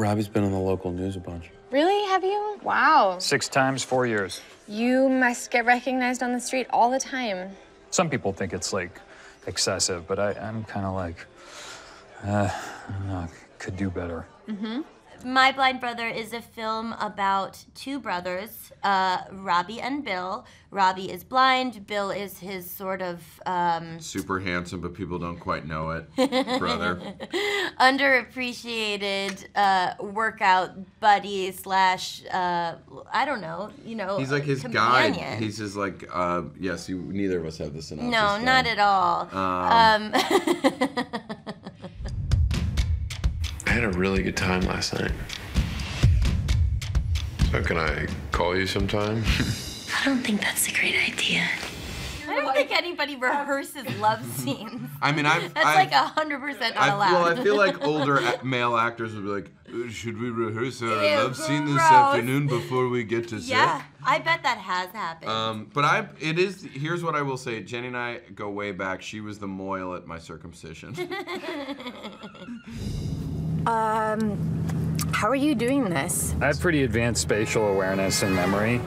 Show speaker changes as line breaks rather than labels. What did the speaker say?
Robbie's been on the local news a bunch.
Really? Have you? Wow.
Six times, four years.
You must get recognized on the street all the time.
Some people think it's like excessive, but I, I'm kind of like, uh, I don't know, could do better. Mm-hmm.
My Blind Brother is a film about two brothers, uh, Robbie and Bill. Robbie is blind. Bill is his sort of um,
Super handsome, but people don't quite know it. Brother.
underappreciated uh, workout buddy slash uh, I don't know, you know.
He's like his
companion.
guide. He's just like, uh, yes, you, neither of us have the synopsis.
no,
down.
not at all.
Um,
Um,
I had a really good time last night.
So can I call you sometime?
I don't think that's a great idea.
I don't think anybody rehearses love scenes.
I mean, I've.
That's
I've,
like a hundred percent not
I,
allowed.
well, I feel like older male actors would be like, "Uh, "Should we rehearse our
Ew,
love scene this afternoon before we get to set?"
yeah, I bet that has happened.
Um, but I, it is. Here's what I will say. Jenny and I go way back. She was the mohel at my circumcision.
Um, how are you doing this?
I have pretty advanced spatial awareness and memory.